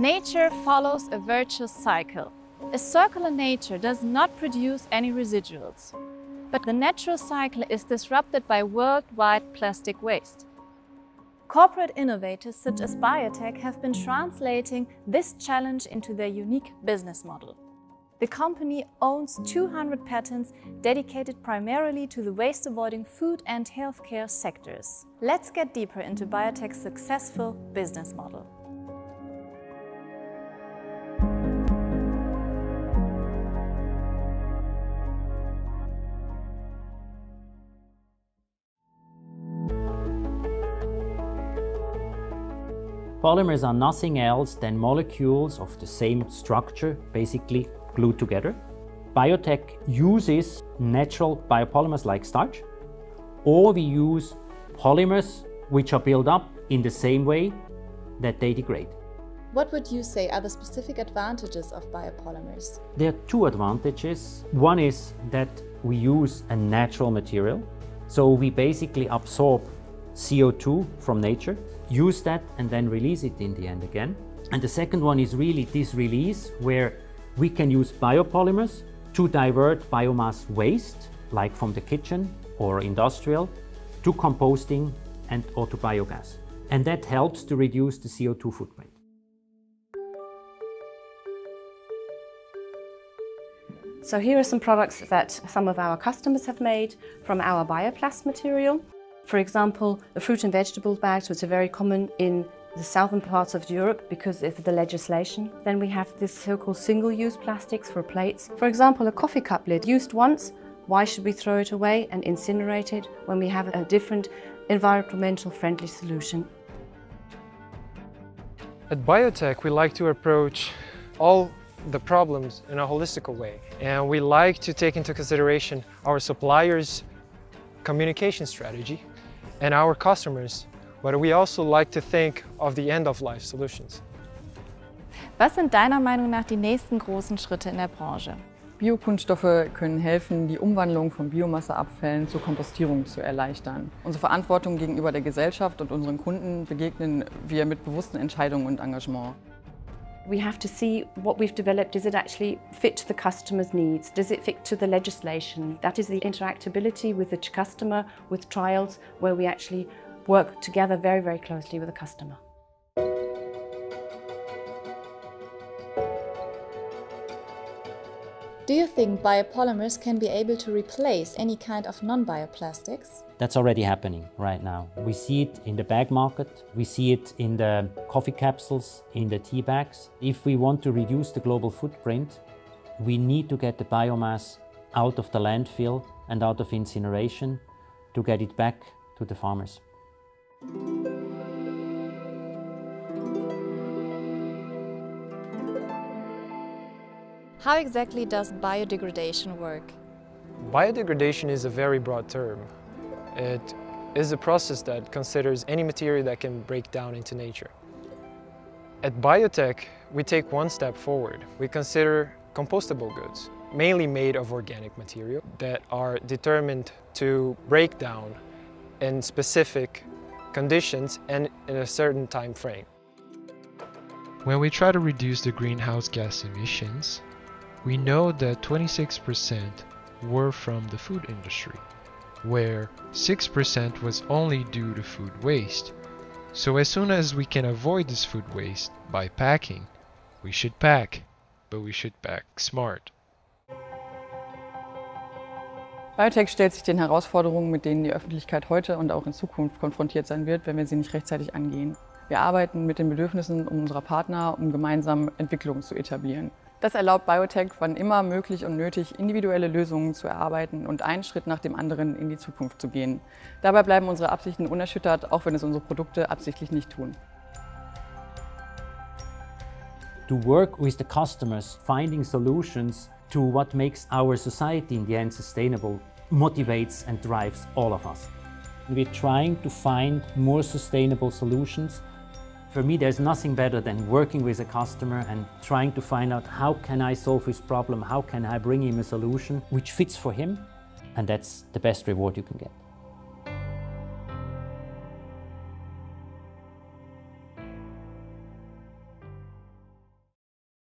Nature follows a virtuous cycle. A circular nature does not produce any residuals. But the natural cycle is disrupted by worldwide plastic waste. Corporate innovators such as BIOTEC have been translating this challenge into their unique business model. The company owns 200 patents dedicated primarily to the waste-avoiding food and healthcare sectors. Let's get deeper into BIOTEC's successful business model. Polymers are nothing else than molecules of the same structure, basically glued together. BIOTEC uses natural biopolymers like starch, or we use polymers which are built up in the same way that they degrade. What would you say are the specific advantages of biopolymers? There are two advantages. One is that we use a natural material. So we basically absorb CO2 from nature, use that and then release it in the end again. And the second one is really this release where we can use biopolymers to divert biomass waste, like from the kitchen or industrial, to composting and or to biogas. And that helps to reduce the CO2 footprint. So here are some products that some of our customers have made from our bioplast material. For example, the fruit and vegetable bags, which are very common in the southern parts of Europe because of the legislation. Then we have this so-called single-use plastics for plates. For example, a coffee cup lid used once, why should we throw it away and incinerate it when we have a different environmental friendly solution? At BIOTEC, we like to approach all the problems in a holistic way. And we like to take into consideration our suppliers' communication strategy and our customers but we also like to think of the end-of-life solutions. Was sind deiner Meinung nach die nächsten großen Schritte in der Branche? Biokunststoffe können helfen, die Umwandlung von Biomasseabfällen zur Kompostierung zu erleichtern. Unsere Verantwortung gegenüber der Gesellschaft und unseren Kunden begegnen wir mit bewussten Entscheidungen und Engagement. We have to see what we've developed, does it actually fit to the customer's needs? Does it fit to the legislation? That is the interactability with the customer, with trials, where we actually work together very, very closely with the customer. Do you think biopolymers can be able to replace any kind of non-bioplastics? That's already happening right now. We see it in the bag market, we see it in the coffee capsules, in the tea bags. If we want to reduce the global footprint, we need to get the biomass out of the landfill and out of incineration to get it back to the farmers. How exactly does biodegradation work? Biodegradation is a very broad term. It is a process that considers any material that can break down into nature. At BIOTEC, we take one step forward. We consider compostable goods, mainly made of organic material that are determined to break down in specific conditions and in a certain time frame. When we try to reduce the greenhouse gas emissions, we know that 26% were from the food industry, where 6% was only due to food waste. So as soon as we can avoid this food waste by packing, we should pack, but we should pack smart. BIOTEC stellt sich den Herausforderungen, mit denen die Öffentlichkeit heute und auch in Zukunft konfrontiert sein wird, wenn wir sie nicht rechtzeitig angehen. Wir arbeiten mit den Bedürfnissen unserer Partner, um gemeinsam Entwicklungen zu etablieren. Das erlaubt Biotech, wann immer möglich und nötig, individuelle Lösungen zu erarbeiten und einen Schritt nach dem anderen in die Zukunft zu gehen. Dabei bleiben unsere Absichten unerschüttert, auch wenn es unsere Produkte absichtlich nicht tun. To work with the customers, finding solutions to what makes our society in the end sustainable motivates and drives all of us. We're trying to find more sustainable solutions. For me, there's nothing better than working with a customer and trying to find out how can I solve his problem, how can I bring him a solution which fits for him, and that's the best reward you can get.